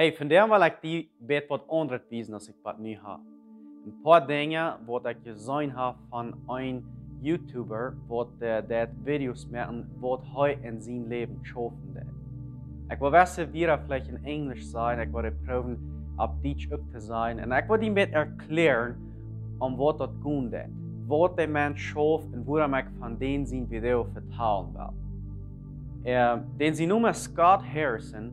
Hey, vandaar wil ik die beetje wat anders wijzen als ik wat nu heb. Een paar dingen wat ik gezien heb van een YouTuber, wat uh, dat video's maken wat hij in zijn leven geschaffen deed. Ik wil wissen wie er vielleicht in Englisch zijn, ik wil proben op Deutsch op te zijn en ik wil die met erklären om wat dat goed deed. Wat der Mensch schafft en hoe ik van den zijn video vertellen wil. Uh, den sie noemen Scott Harrison,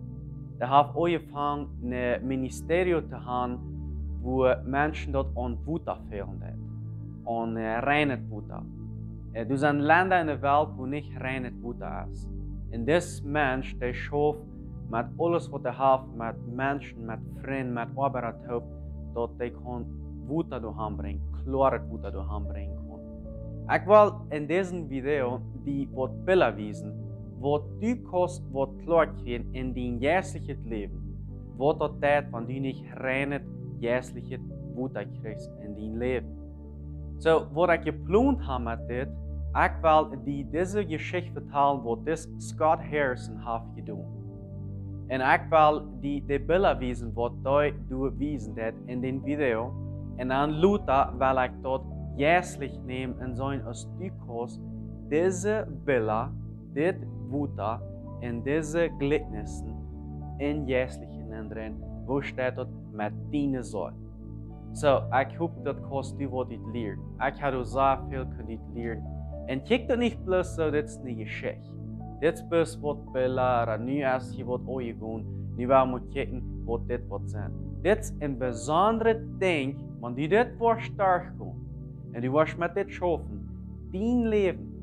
der hat angefangen, ein Ministerium zu haben, wo Menschen dort an Butter fehlen. An äh, reines Butter. Äh, sind Länder in der Welt, wo nicht reines Butter ist. Und das Mensch, der schafft mit alles, was er hat, mit Menschen, mit Freunden, mit Arbeiter, dort der kann Butter bringen, klare Butter bringen kann. Ich will in diesem Video die Bilder wiesen, wat du kost wat klar kriegen in dein jährliches Leben, wat dat dat, wenn du nicht reines jährliches Wunder kriegst in dein Leben. So, wat ich geplant habe mit dit, ich will die diese Geschichte vertellen, was das Scott Harrison hat getan. Und ich will die, die Bilder wiesen, was du wiesen dat in dem Video. Und dann Luther will ich dort jährlich nehmen und sagen, als du kost diese Bilder, dit Wuta in diese Gleichnissen in jährlichen Ländern, wo steht dort mit deinen soll. So, ich hoffe, das kostet du, was du lernst. Ich habe sehr viel können lernen. Und kijk dat niet bloß so, dat is niet geschicht. Dit is bloß wat belaren. Nu als je wat ooit nu wel moet kijken wat dit wat zijn. Dit is een bijzondere ding, want die dit wordt sterk komt. En die wordt met dit schaffen, dien leven,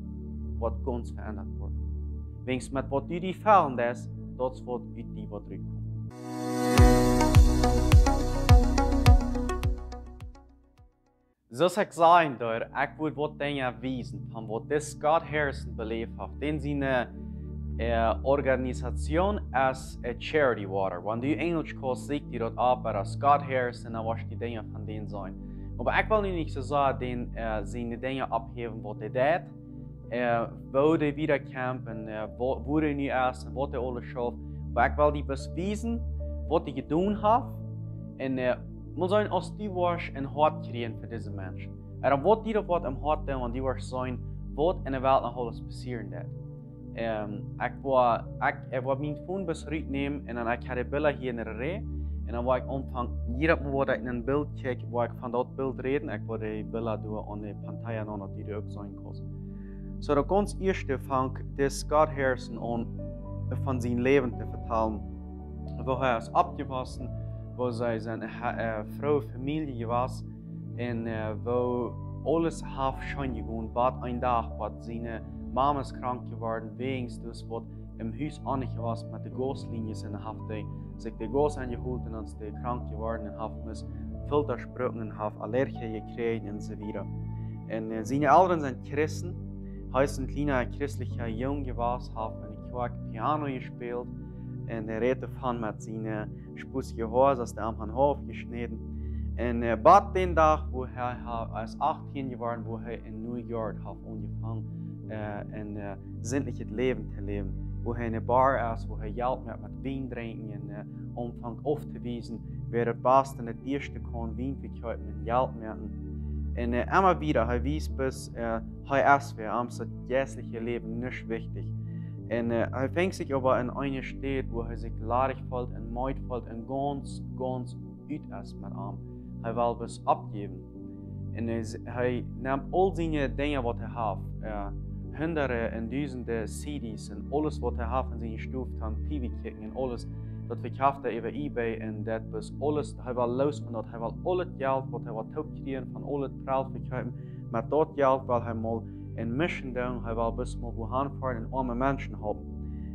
wat ganz verändert wordt. Wengs met wat u die fallen des, dat wat u die wat terugkomt. Zoals ik zei, ik wil wat dingen wijzen van wat Scott Harrison beleefd heeft. In zijn uh, organisatie als a charity water. Wanneer u Engels kost, ziet u dat op bij Scott Harrison, dan was die dingen van den zijn. Maar ik wil nu niet zo zeggen, uh, zijn dingen opgeven wat hij deed äh, wo die wiederkämpfen, äh, wo, wo die nu ist und was die alles schafft. Aber ich will die beweisen, was die getan haben. Und äh, man soll als die was ein Hart kriegen für diese Menschen. Er wird die was im Hart tun, und die was sein, was in der Welt noch alles passieren wird. Ähm, ich war, ich, ich war mein Phone bis heute nehmen und dann ich hatte Bilder hier in der Reihe. Und dann war ich anfangen, jeder Mal, wo ich in ein Bild check, wo ich von dort Bild reden, ich wollte die Bilder durch an die Pantaille noch, die auch sein können. So dat ons eerste fang des Harrison an van zijn leven te vertellen. Wo hij is opgewassen, wo zij zijn uh, vrouw familie was en uh, wo alles half schon gewohnt, bad ein dag wat zijn mama is krank geworden, wegens dus wat im huis annig was met de Gaslinien in de hafte, zich de Gas aangeholt en dan de krank geworden en heeft mis Filtersprüchen en heeft allergie gekregen en so weiter. Uh, zijn ouderen zijn christen Als ein kleiner christlicher Junge war, habe ich Quark Piano gespielt und er redete von mit seinen spusigen Haaren aus dem Hof geschnitten. Und er bat den Tag, wo er als 18 geworden, wo er in New York hat angefangen, äh, ein äh, sinnliches Leben zu leben. Wo er in einer Bar ist, wo er Geld mit, mit Wein trinken und äh, anfängt aufzuweisen, wer der Beste in der erste kann Wein verkaufen und Geld machen. En uh, immer wieder, hij wies bis uh, hij erst weer, am sein jährliche Leben nicht wichtig. Und uh, hij fängt sich aber in eine Stadt, wo er sich ladig fühlt und meid fühlt und ganz, ganz ut ist mit ihm. Er will bis abgeben. Und er nimmt all seine Dinge, was er hat, hunderte und tausende CDs und alles, was er hat in seine Stufe, TV-Kicken und alles, dat verkauft er über eBay en dat was alles, hij wil los van dat, hij wil al het geld wat hij wat opgekregen van al het geld verkopen, met dat geld wil hij mal een mission doen, hij wil bis mal wohin fahren en arme Menschen helpen.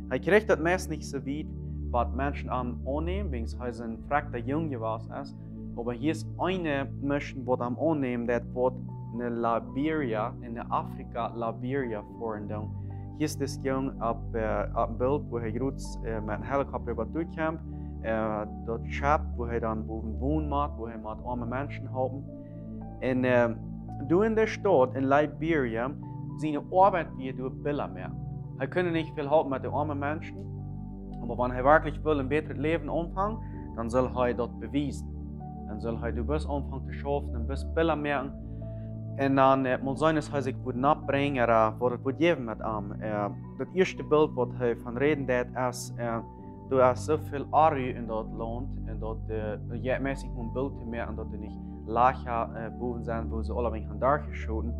Hij krijgt dat meest niet zo weit, wat Menschen am annehmen, wegen hij zijn fragter Junge was ist. aber hier ist eine Mission, wat am annehmen, dat wordt in Liberia, in Afrika, Liberia fahren doen. Hier ist das Jung ab, äh, ab Bild, wo er gerade äh, mit einem Helikopter über durchkommt. Äh, dort Chap, wo er dann wohnen macht, wo er mit armen Menschen haben. Und äh, du in der Stadt, in Liberia, seine Arbeit wie du Bilder mehr. Er kann nicht viel halten mit den armen Menschen. Aber wenn er wirklich will ein besseres Leben anfangen, dann soll er dort beweisen. Dann soll er du bist anfangen zu schaffen, dann bist Bilder merken. Und dann äh, muss sein, dass er sich gut abbringen, oder was er gut geben mit ihm. Äh, das erste Bild, was er von reden ist, äh, du hast so viel Ari in dort Land, und dort, äh, ja, mäßig ein Bild zu merken, dass du nicht Lacher äh, boven sind, wo sie alle ein bisschen dargeschoten.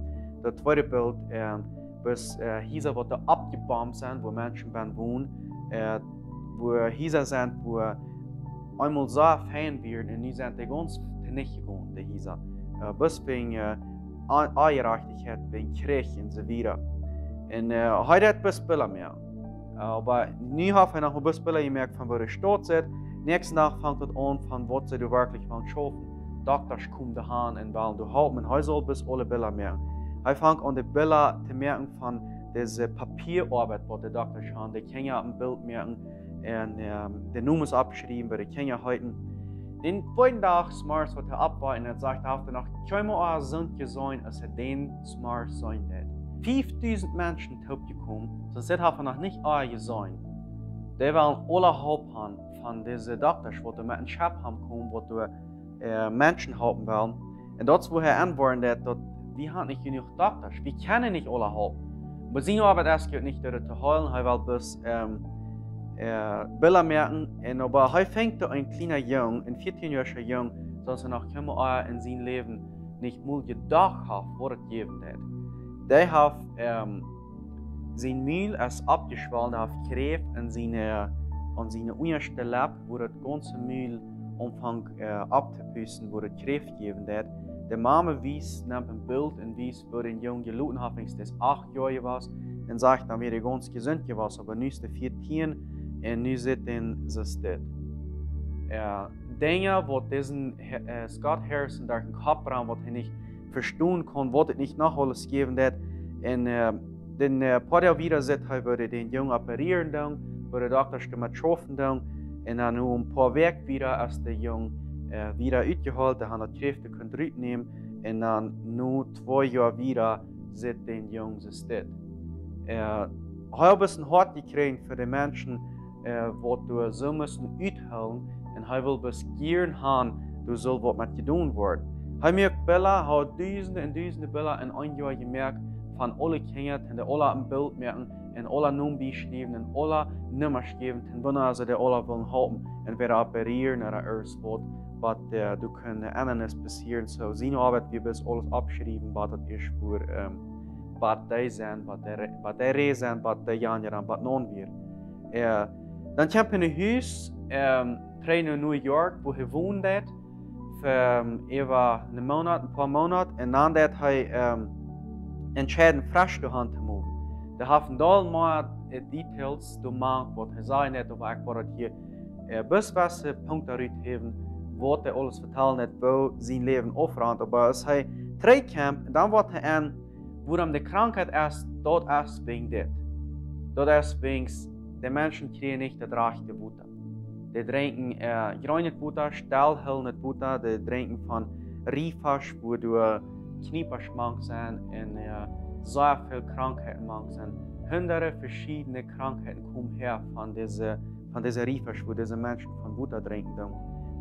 Das zweite Bild, äh, bis äh, hier, wo da abgebombt sind, wo Menschen wohnen, äh, wo hier sind, wo einmal so fein werden, und nu sind die ganz nicht gegangen, die hier. Bis wegen Krieg und so weiter. Und äh, heute hat bis Bilder mehr. Aber nu ich noch ein bisschen Bilder gemerkt, von wo der Stadt ist. Nächsten Tag fängt es an, von was sie wirklich von schaffen. Doktors kommen dahin und wollen du halten, und heute soll bis alle Bilder merken. Ich fange an, die Bilder zu merken von dieser Papierarbeit, die die Doktor haben. Die können ja ein Bild merken und ähm, die Nummer ist abgeschrieben, bei den Kindern heute. Den zweiten Tag wird er abwarten und sagt er noch, kann man auch Sündchen sein, als er den Smart sein wird. 5000 Menschen sind gekommen, sonst hätte er noch nicht alle sein. Die wollen alle Haupthaben von diesen Doktors, die mit einem Schab kommen, wo du äh, Menschen haben wollen. Und dort, wo er antwortet, dort wir haben nicht genug Doktors. Wir kennen nicht alle Haupt. Wir sehen aber, das geht nicht dort zu holen, er will bis ähm, äh, Bilder merken. Und aber er fängt ein kleiner Jung, ein 14-jähriger Jung, sonst noch kann man in seinem Leben nicht mal gedacht haben, was es geben wird. Der hat ähm, sein Mühl ist abgeschwollen, er hat Kräft an seine, an seine unterste Lab, wo das ganze Mühl anfängt äh, abzupüsten, wo das Kräft geben wird. De mama wies nam een beeld en wies voor een jong geloten had, als het acht jaar was. En zegt dan weer ganz gezond was, aber is het 14 en nu zit in zijn stad. Uh, Dinge, wat deze uh, Scott Harrison daar een kop aan, wat hij niet verstaan kon, wat het niet nog alles geven dat. En uh, den paar jaar wieder zit hij würde den jong operieren doen, würde de dokters met troffen doen. En dan nu een paar weken wieder als de jong äh, wieder uitgeholt, han hat Kräfte kunnat utnehmen und dann nu två år wieder sett den Jungen steht. Äh, ein bisschen hart gekriegt für die Menschen, äh, wo du so müssen uitholen und hij will bis gieren han, du soll was mit gedaan worden. Hij merkt Bella, hij duizenden en duizenden Bella in een jaar gemerkt van alle kinderen en de alle een beeld merken en alle noem beschrijven en alle nummers geven en wanneer ze de alle willen houden en weer opereren naar een eerste wat uh, du kan ananas passieren. So, zijn arbeit wir bis alles abschreiben, wat het is voor um, wat die zijn, wat die, wat die zijn, wat die jaren, wat non weer. Uh, dan kwam in een huis, um, in New York, wo hij woonde, voor um, even een maand, een paar maanden, en dan dat hij um, entschieden frisch de hand te mogen. De hebben dan maar details gemaakt, wat hij zei net, of ik wat hier uh, best punten uit hebben wat hij alles vertellen hat, wo sein Leben aufrand. Aber als hij terugkwam, dann wordt hij aan waarom de krankheid erst dort erst wegen dit. Dort erst wegen de Menschen kriegen nicht das rechte Butter. Die trinken äh, grünes Butter, stellhellnes Butter, die trinken von Riefasch, wo du Knieperschmank sind und äh, sehr viele Krankheiten mank. Hunderte verschiedene Krankheiten kommen her von dieser, von dieser Riefasch, wo diese Menschen von Butter trinken.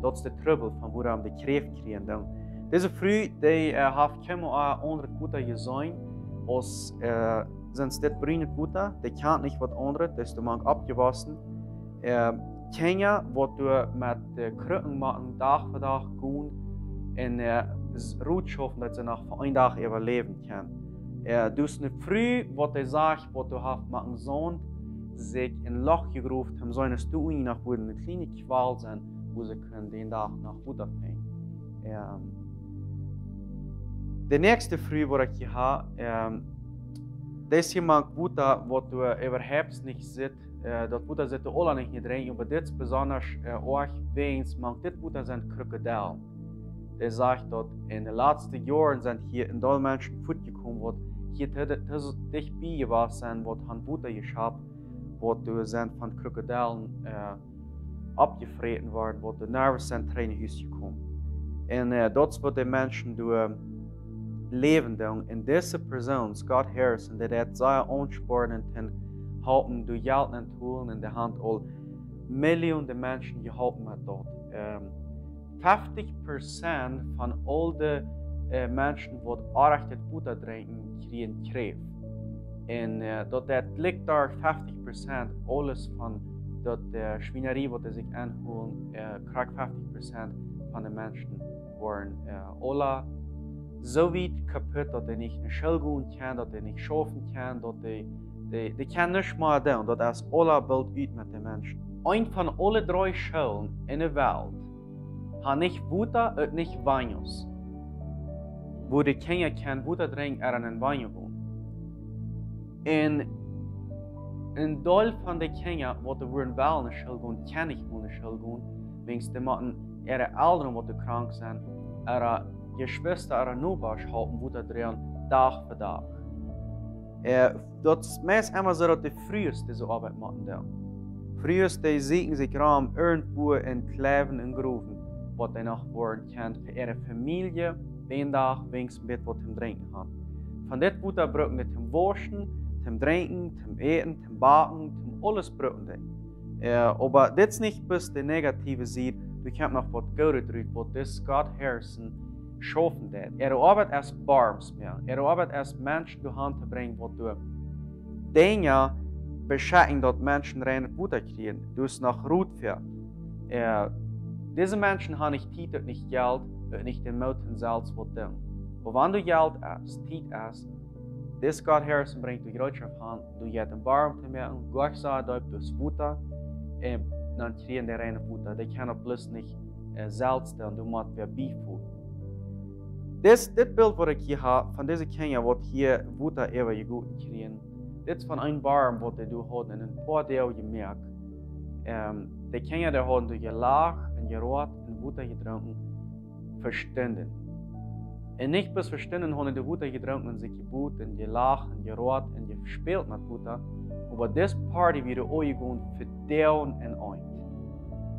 Dat is de trouble van waarom de kreeft krijgen. Dan. Deze vrouw die uh, heeft helemaal andere puta gezien als uh, sinds dit bruine puta. Die kan niet wat andere, dus de man abgewassen. Uh, Kenia wat du met de krukken maken dag voor dag gaan en uh, roet schaffen dat ze nog voor een dag overleven kan. Uh, dus een vrouw wat hij zegt wat du hebt maken zoon zich in Loch gegroeven, hem zijn stoel nach wo een kleine zijn wo sie können den Tag nach Buddha bringen. Ähm, der nächste Früh, wo ich hier habe, ähm, jemand Buddha, wo du überhaupt nicht siehst, äh, dat Buddha zit alle niet drin, aber dit besonders äh, auch weens, man dit Buddha sind Krokodil. Der sagt dort, in den letzten Jahren sind hier in Deutschland Menschen fortgekommen, wo hier dich bei was sind, wo han Buddha geschaffen, wo du sind von Krokodilen abgevreten worden, wo de nervencentra in huis gekomen. En dat is wat de mensen doen leven doen. En deze persoon, Scott Harrison, dat het zij onsporen en houden door geld en toolen in de hand al miljoenen mensen geholpen met dat. Um, 50% van al de uh, mensen die aardig het drinken, krijgen kreef. En uh, dat, dat ligt daar 50% alles van dat de schwienerie wat zich aanholen, uh, krijgt 50% van de mensen worden uh, zo weit kaputt naar school gaan kan, dat hij niet schaffen kan, dat hij de, de kan niks meer doen. Dat is alle beeld uit met de mensen. Een van alle drie scholen in de wereld har nicht Buddha und nicht Vanyos. Wo de Kenya kan Buddha drinken er en banjo woon. En een deel van de Kenya wat de woorden wel naar school gaan, kan niet naar school gaan. Wings de matten er ouderen wat de krank zijn, er Geschwister er helpen Buddha drinken dag voor dag. Eh, dat is meest immer so, dat de frühest diese Arbeit machen da. Frühest, die siegen sich ram irgendwo in Kleven und Gruven wat hij nog worden kent voor ihre familie, een dag wenigstens met wat hem drinken had. Van dit Buddha brücken het hem waschen, hem drinken, hem eten, hem baken, hem alles brücken die. Uh, aber is niet bis de negatieve ziet, du kannst noch wat Gute drücken, wat dit Scott Harrison schaffen det. Er arbeitet als mehr. Er arbeitet als Mensch durch Hand zu bringen, was du Dinge beschädigen, dass Menschen reine Buddha kriegen. Du es nach Rut für. Er diese Menschen haben nicht Zeit und nicht Geld und nicht den Moten selbst was tun. Aber wenn du Geld hast, Zeit hast, das Gott Harrison bringt die Gemeinschaft an, du hast einen Baum zu machen, Gott sagt, du hast Futter, und dann kriegen die reine Futter. Die können bloß nicht äh, selbst tun, du musst wer beifügen. Das, das Bild, das ich hier habe, von dieser Kenya, wird hier Futter ever gut kriegen. Das ist von einem Baum, das du hast in ein paar Teilen gemerkt. Ähm, die Kenya, die haben durch Lach, en geroat en Buddha gedronken verstanden. En nicht bis verstanden haben die Buddha gedronken und sich gebut und gelacht und geroat und gespielt mit Buddha, aber das Party wieder eugen verdeuen und ein.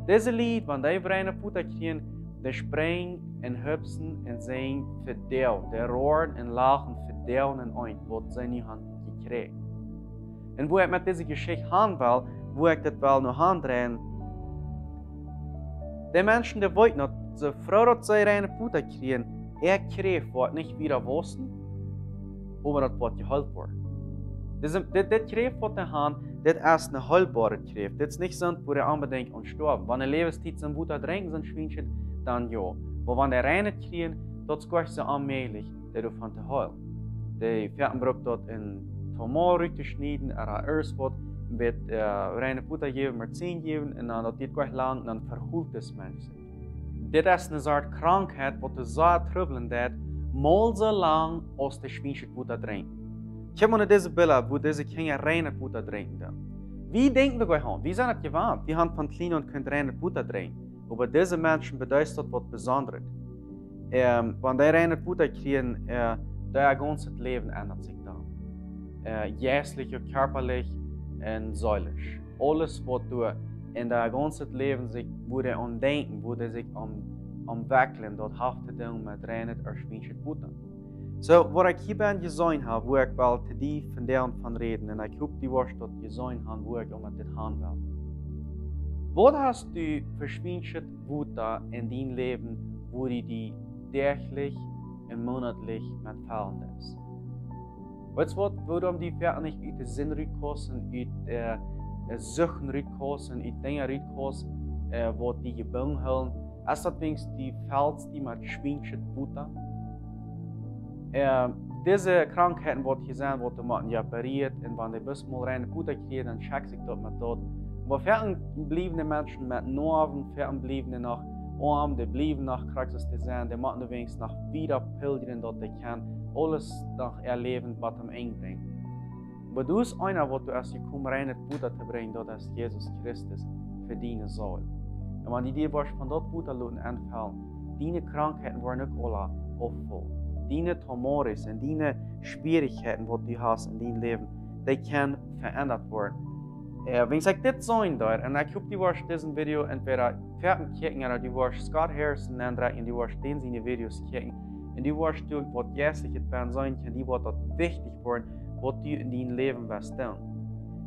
Diese Lied, wenn die reine Buddha kriegen, die springen und hüpfen und singen verdeuen. Die rohren und lachen verdeuen und ein, was sie nicht haben gekriegt. Und wo ich mit dieser Geschichte haben will, wo ich das will noch handrehen, de mensen die wollten dat ze voordat zij reine Puta kriegen, er kreeg wat niet wieder wussten, aber dat wat geholpen wordt. Dit, dit, dit kreeg wat de hand, dit is een haltbare kreeg. Dit is niet zo wo der unbedingt und sterben. Wenn er Lebenszeit zum Buddha trinken, sind Schweinchen, dann ja. Aber wenn der reine kriegen, dat ist gar so allmählich, der du von der Heul. Die Pferdenbrück dort in Tumor geschnitten, er erst wird, met uh, reine puta geven, maar zin geven en dan dat dit kwijt lang, dan verhoelt het mensen. Dit is een soort krankheid wat de zo trubbelen dat, mal zo lang als de schmiesje puta drinkt. Ik heb me deze billen, wo deze kinderen reine puta drinken. Wie denken wir gewoon? Wie zijn het gewöhnt? Die haben von klein und können reine puta drinken. Aber diese Menschen bedeutet das was Besonderes. Ähm, wenn die reine puta kriegen, äh, der ganze Leben ändert sich dann. Äh, jährlich und körperlich, en säulisch. Alles wat du in det ganze Leben sich wurde umdenken, wurde sich um, umwickeln, dort haftet um mit renet erschwinschet Buddha. So, wat ik hier ben gezien heb, wo wel te die van deel van reden, en ik hoop die was dat gezien heb, wo ik om dit gaan wil. Wat hast du verschwinschet Buddha in dein Leben, wo die die täglich und monatlich mit fallen ist? Wat wat waarom die ver nicht uit de zin uitkozen, uit uh, zuchten uitkozen, uit dingen uitkozen, uh, wat die gebouwen houden. Als wings die veld die met schwingschet Buddha. Uh, diese Krankheiten, wat gezien wordt, worden ja operiert en wanneer de bus mal rein Buddha krijgt, dan checkt sich dat met dat. Maar verbliebene Menschen mit Norven, verbliebene nach Arm, die blieben nach Praxis zu sein, die machen wenigstens nach wieder pilgern, dort die kann alles nach erleben, was am Eng bringt. Aber du bist einer, wo du erst gekommen rein in Buddha zu bringen, dort ist Jesus Christus verdienen soll. Und wenn die dir von dort Buddha lassen anfallen, deine Krankheiten werden nicht alle aufvoll. Deine Tumores und deine Schwierigkeiten, die du hast in deinem Leben, die können verändert werden. Wenn ich dit sein daar, en ik hoop die was deze video entweder fertig kijken, oder die was Scott Harrison en en die was seine Videos kijken. En die was du wat jässlich het ben die wat dat wichtig worden, wat du in Leben was doen.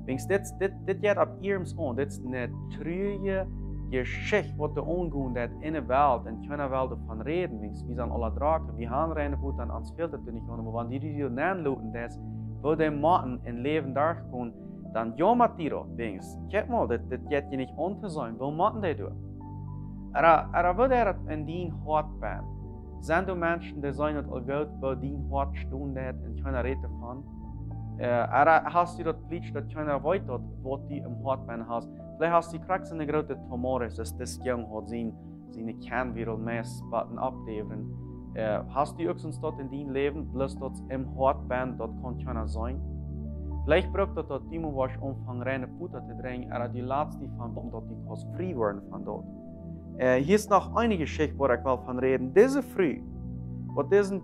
Wings dit, dit, dit jet op ierms on. Dit is een treurige Geschichte, wat de ongoen dat in de wereld en kunnen wel van reden. Wings, wie zijn alle draken, wie gaan reinen voet en ans veel te doen. Maar wanneer die die nanloten, dat wo de maten in leven daar dan jammer die op. Wings, kijk maar, dit, dit jet je niet on te zijn. Wil maten die doen? Er, er wordt er in die hart ben. Zijn er mensen die zijn het al goed, wo die hart stonden en kunnen reden? Uh, hast du dat Bleach, dat keiner weet dat wat die im hart ben has. Vielleicht hast du krax in de grote tumores, dat das jong hat zijn, zijn kernwereld meest spatten ableveren. Uh, hast du sonst dort in dein Leben, bloß dort im hart ben, dat kann keiner sein? Vielleicht braucht dat dat Timo was om van reine Puter te dringen, er die laatste van om dat die kost free worden van dort. Uh, hier ist noch eine Geschichte, wo ich will von reden. Diese Früh, wo diesen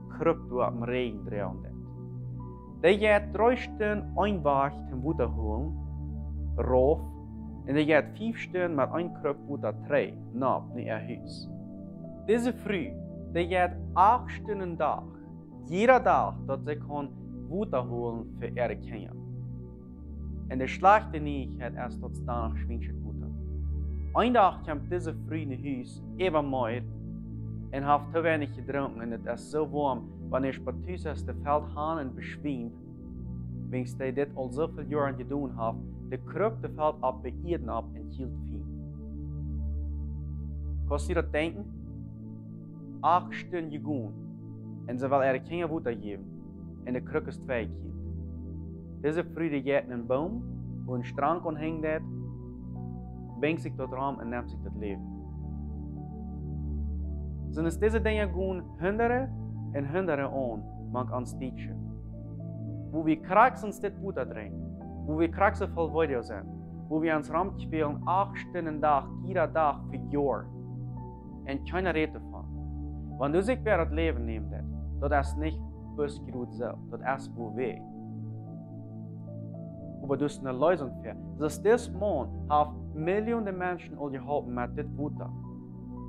du am Regen drehen de gaat drei einweg zum Buddha holen, rauf, und de gaat vijf Stunden mit ein Krug Buddha drei, nach ihr Haus. Diese Früh, de gaat acht Stunden Tag, jeder Tag, dass sie kann Buddha holen für ihre Kinder. Und der schlechte nicht hat erst dort danach schwingt Buddha. Ein Tag kommt diese Früh in Haus, eben mehr, und hat zu wenig getrunken, und es ist so warm, Wanneer Spatus aus de veldhanen beschwingt, wings hij dit al zoveel jaren gedaan heeft, de kruk de veld op bij eden op en hield fien. Kost je dat denken? Acht stunden gegaan, en ze wil er geen water geven, en de kruk is twee. Deze vrienden gaat een boom, wo een strang kon hängen dat, brengt zich tot raam en neemt zich het leven. Zijn es deze dingen gewoon honderden en hunderen on mag ons teachen. Wo wir krax uns dit Buddha drehen, wo wir krax so voll Video sind, wo wir uns Raum spielen, acht Stunden Tag, jeder Tag für Jahr. Und keine Rede davon. Wenn du sich wer das Leben nimmst, das ist nicht gut so, das ist wo weh. Aber du hast eine Lösung für. Das ist das Mond, haben Millionen Menschen all geholfen mit dit Buddha,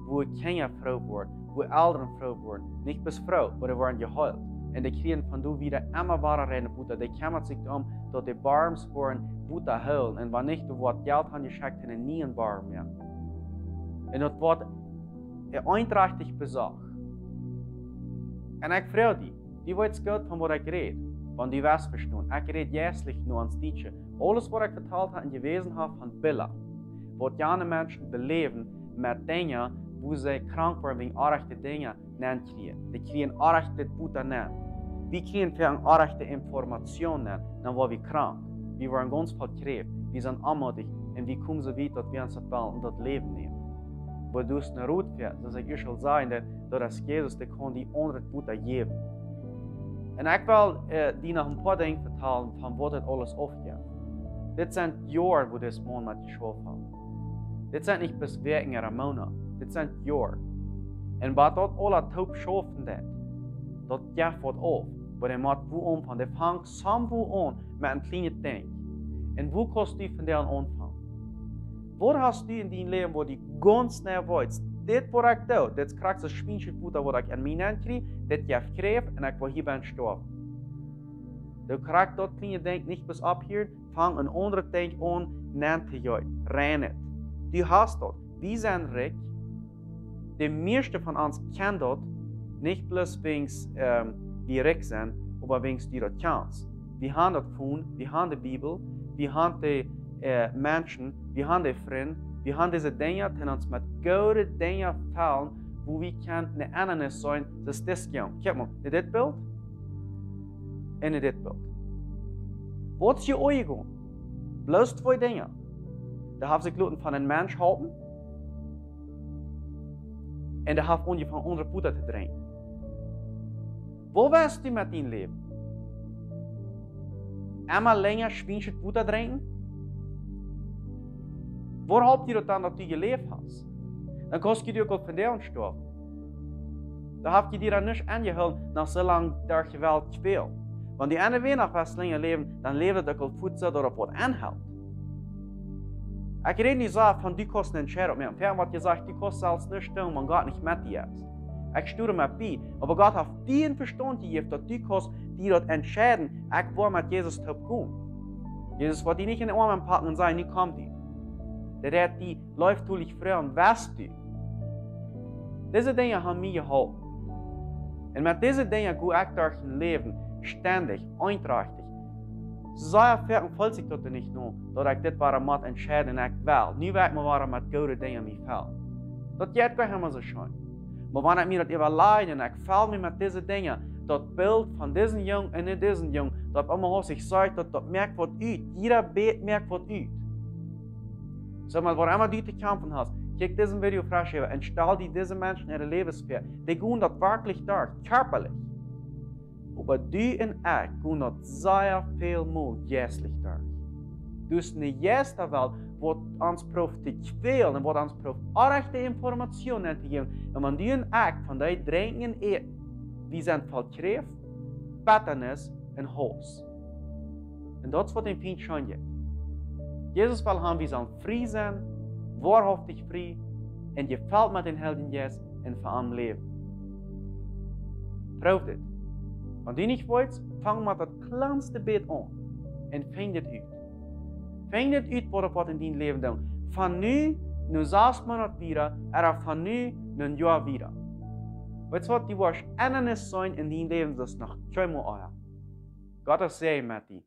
wo keine Frau wird, wo Eltern Frau worden, nicht bis Frau, aber die waren geheilt. Und die kriegen von du wieder immer wahre reine Butter. Die kümmern sich um, dass die Barms waren Butter heilen. Und wenn nicht, du wird Geld haben geschickt, dann nie ein Barm mehr. Und das wird einträchtig besorgt. Und ich frage dich, die weiß Gott, von was ich rede. Wenn die was verstehen. Ich rede jährlich nur ans Teacher. Alles, was ich vertalt habe und gewesen habe von Billa, wird jene Menschen beleben mit Dingen, wo sie krank waren wegen arechte Dinge nennen kriegen. Die kriegen arechte Butter nennen. Wir kriegen für Information nennen, dann waren wir krank. Wir waren ganz verkräft, wir sind armutig und wir kommen so weit, dass wir uns das und das Leben nehmen. Wo du es eine Route fährst, dass ich schon sagen, dass Jesus der kann die andere Butter geben. Ich will äh, dir noch ein paar Dinge vertellen, von wo das alles aufgeht. Das sind Jahre, wo mit geschafft hat. Das sind nicht bis Werken ihrer Monate. Dit zijn jaar. En wat dat alle top schaffen dat, dat gaat wat op. Maar je moet wo omvangen. Dat hangt samen wo aan met een kleine ding. En wo kost du van der aanvang? Wat hast du in dein Leben, wo du ganz weißt, dit ik doe, dit ik een spinsje voeten wat ik in mijn krijg, dit je kreeg en ik wil hier ben sterven. Du kriegst dat kleine ding nicht bis ab hier, fang een andere ding aan, nennt je, renn het. Du hast dat. Wir sind reich, de meeste van ons kennen dat, niet bloß wegen ähm, die recht zijn, aber wegen die dat kans. Wir haben das gefunden, wir haben die Bibel, wir haben die äh, Menschen, wir haben die Freunde, wir haben diese Dinge, die uns mit guten Dingen wo wir können eine andere sein, das das gehen. Kijk mal, in dit beeld en in dit beeld. Wat is je ogen? Bloos twee dingen. Da haben sich Leute von einem Mensch halten en de half van onder poeder te drinken. Wo wärst du mit deinem Leben? Einmal länger schwingt Butter trinken? Wo habt ihr dann, dass du gelebt hast? Dann kannst du dir Gott von dir sterben. Da habt ihr dir dann nicht angehalten, nach so lange der Gewalt gespielt. Wenn die eine was länger leben, dann lebt der Gott Futter darauf anhält. Ich rede nicht so von die kosten Entscheidung mehr. Fern wird gesagt, die kosten als nicht stimmen, man geht nicht mit dir. Ich störe mich bei. Aber Gott hat den Verstand gegeben, dass die kosten, die dort entscheiden, ich will mit Jesus gehen. Jesus wird die nicht in den Armen packen und sagen, nu kommt die. Der redt die läuft du dich frei und weißt du. Diese Dinge haben mir geholfen. Und mit diesen Dingen durch ein Leben ständig, einträchtig. So erfahren voll sich das nicht nur, dass ich das war mit entscheiden ich will. Nu weet man waarom mit gute Dingen mir fällt. Das geht gar nicht so schön. Aber wenn ich mir das überleide und ich fällt mir mit diesen Dingen, das Bild von diesem Jungen und diesem Jungen, dat immer sich sagt, dat dat merkt wat uit. Jeder bet merkt wat uit. So, maar waar immer du te kämpfen hast, kijk diesen Video freischreiben und stell die diese Menschen in ihre Lebenssphäre. Die gehen das wirklich da, körperlich. Aber du und ich gehen das sehr viel mehr geistlich da. Du bist eine erste Welt, wo uns proft te kwelen en wat ons proft echte Informationen te geben. Und wenn du und ich von den Drängen eten, wie sind Verkräft, Bitternis en Haus. Und dat is wat een pijn schon Jesus will haben, wir sollen frei sein, wahrhaftig frei, und gefällt mit den Helden Jesus und für am Leben. Proef dit. Wenn du nicht willst, fang mit das kleinste Bett an und das uit. Fang das uit, wat in dein Leben tun. Von nu, nu sechs Monate wieder, oder von nu, nu ein Jahr wieder. Weißt du was, du wirst eines sein in dein Leben, das noch zweimal euer. God has say, Matty,